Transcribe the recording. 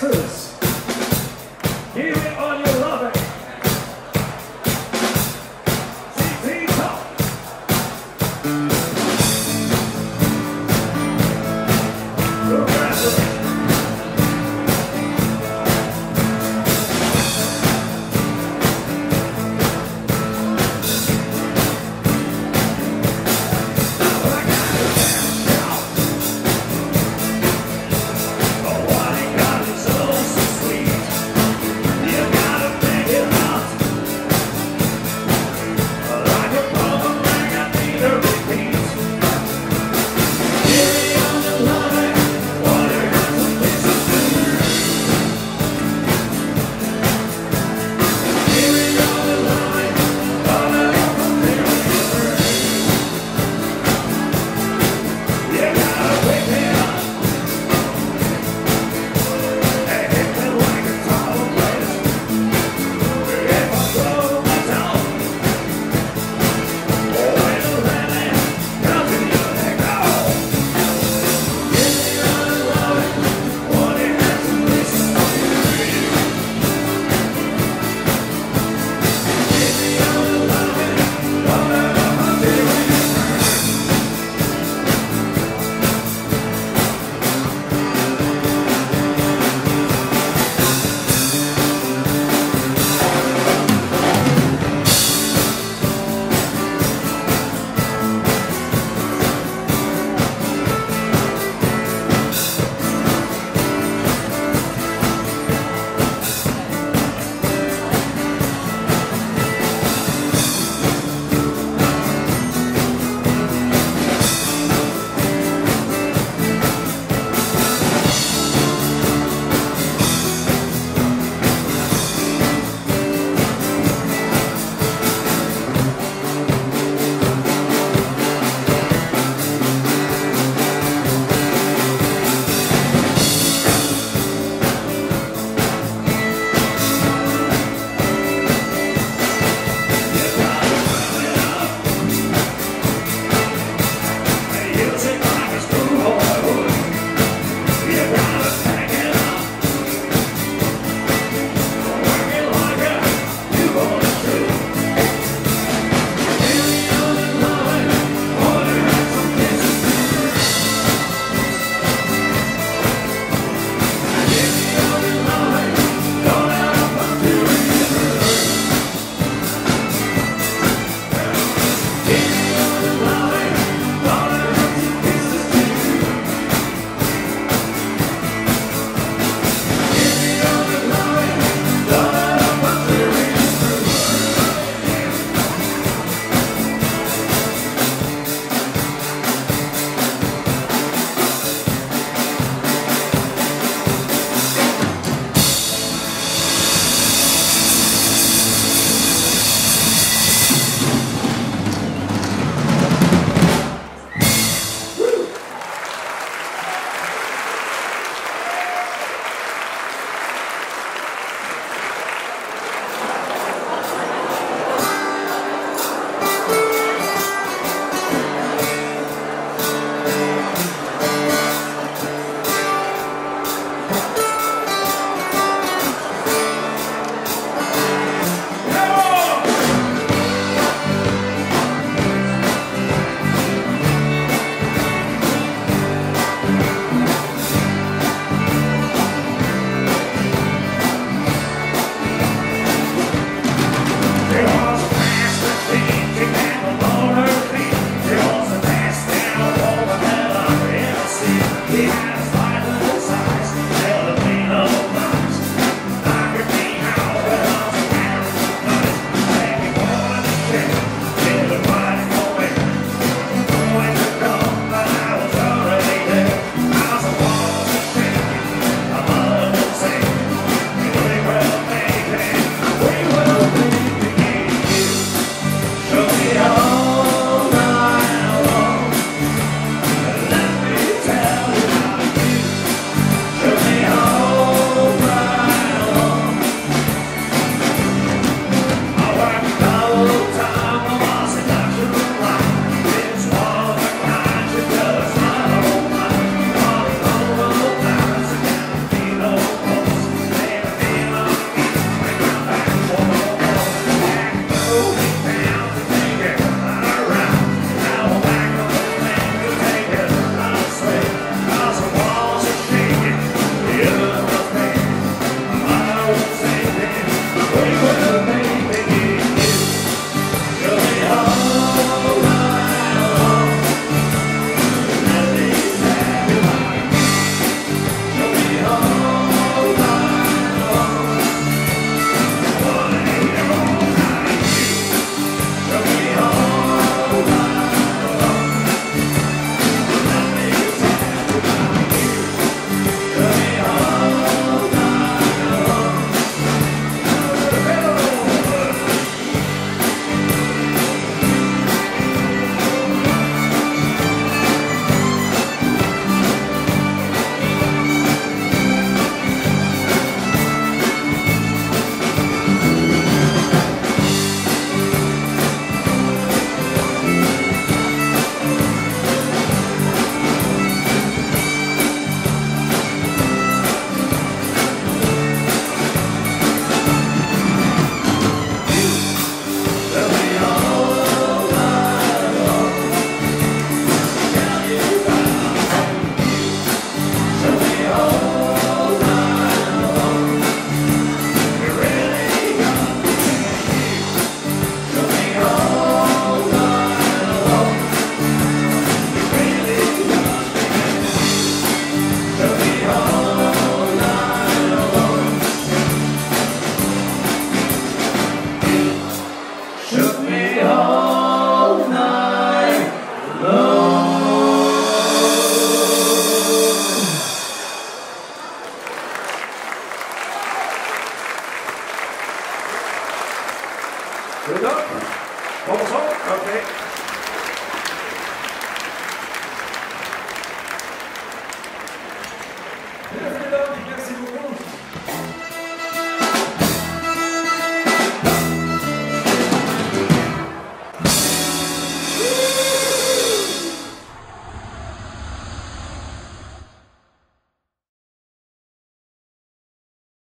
Texas. それではどうぞ頑張って。